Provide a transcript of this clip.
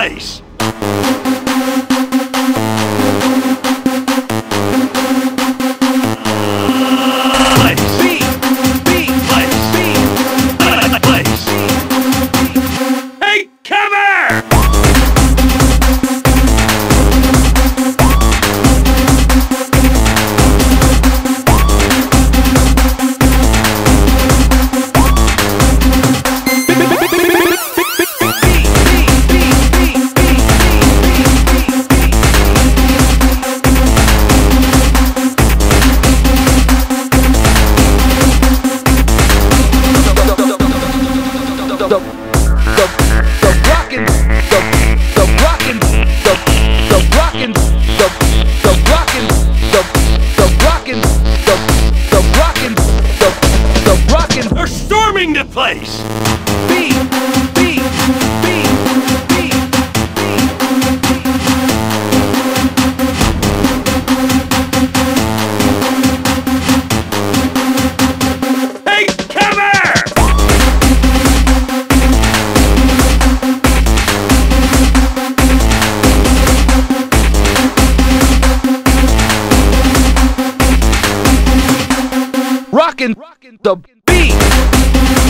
place! rockin', the the rockin', the the rockin', the the rockin', the the rockin', the the rockin', the the rockin'. They're storming the place. rocking the beat.